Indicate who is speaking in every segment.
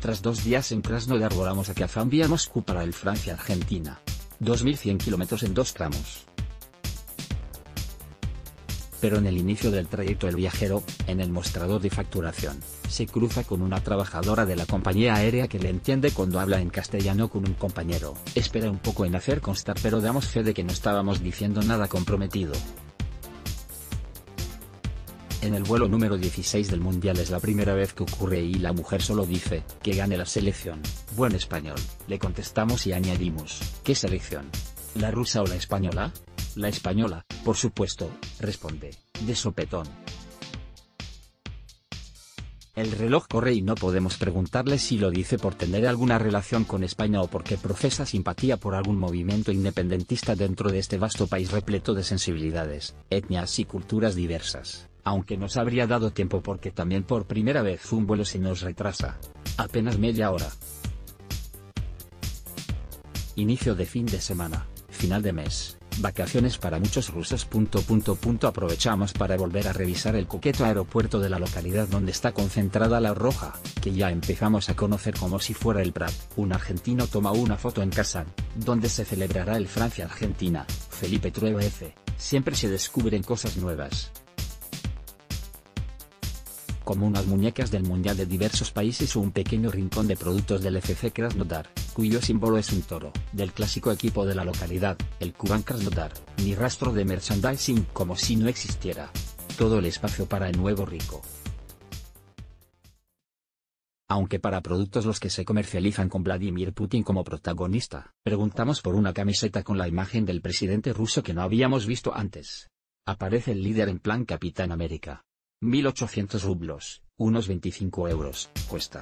Speaker 1: Tras dos días en Krasnodar volamos a Kazán vía Moscú para el Francia-Argentina. 2100 kilómetros en 2 tramos. Pero en el inicio del trayecto el viajero, en el mostrador de facturación, se cruza con una trabajadora de la compañía aérea que le entiende cuando habla en castellano con un compañero. Espera un poco en hacer constar pero damos fe de que no estábamos diciendo nada comprometido. En el vuelo número 16 del Mundial es la primera vez que ocurre y la mujer solo dice, que gane la selección. Buen español, le contestamos y añadimos, ¿qué selección? ¿La rusa o la española? La española, por supuesto, responde, de sopetón. El reloj corre y no podemos preguntarle si lo dice por tener alguna relación con España o porque profesa simpatía por algún movimiento independentista dentro de este vasto país repleto de sensibilidades, etnias y culturas diversas, aunque nos habría dado tiempo porque también por primera vez un vuelo se nos retrasa. Apenas media hora. Inicio de fin de semana, final de mes. Vacaciones para muchos rusos. Aprovechamos para volver a revisar el coqueto aeropuerto de la localidad donde está concentrada la roja, que ya empezamos a conocer como si fuera el Prat. Un argentino toma una foto en Kazán, donde se celebrará el Francia-Argentina. Felipe Trueba F. Siempre se descubren cosas nuevas como unas muñecas del mundial de diversos países o un pequeño rincón de productos del FC Krasnodar, cuyo símbolo es un toro, del clásico equipo de la localidad, el Kuban Krasnodar, ni rastro de merchandising como si no existiera. Todo el espacio para el nuevo rico. Aunque para productos los que se comercializan con Vladimir Putin como protagonista, preguntamos por una camiseta con la imagen del presidente ruso que no habíamos visto antes. Aparece el líder en plan Capitán América. 1800 rublos, unos 25 euros, cuesta.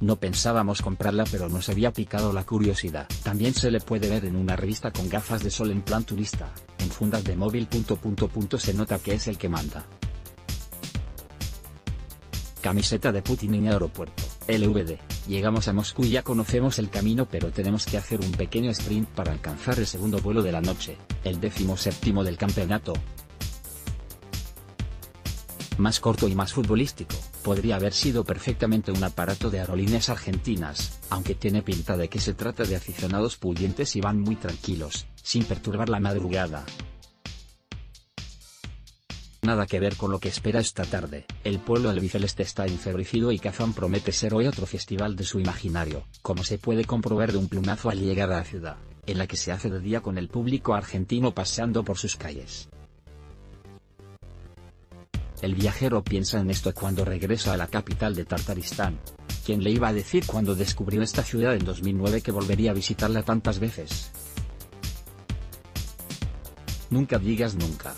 Speaker 1: No pensábamos comprarla pero nos había picado la curiosidad. También se le puede ver en una revista con gafas de sol en plan turista, en fundas de móvil. Se nota que es el que manda. Camiseta de Putin en aeropuerto, LVD. Llegamos a Moscú y ya conocemos el camino pero tenemos que hacer un pequeño sprint para alcanzar el segundo vuelo de la noche, el décimo séptimo del campeonato, más corto y más futbolístico, podría haber sido perfectamente un aparato de aerolíneas argentinas, aunque tiene pinta de que se trata de aficionados pudientes y van muy tranquilos, sin perturbar la madrugada. Nada que ver con lo que espera esta tarde, el pueblo albiceleste está enferrecido y Kazán promete ser hoy otro festival de su imaginario, como se puede comprobar de un plumazo al llegar a la ciudad, en la que se hace de día con el público argentino paseando por sus calles. El viajero piensa en esto cuando regresa a la capital de Tartaristán. ¿Quién le iba a decir cuando descubrió esta ciudad en 2009 que volvería a visitarla tantas veces? Nunca digas nunca.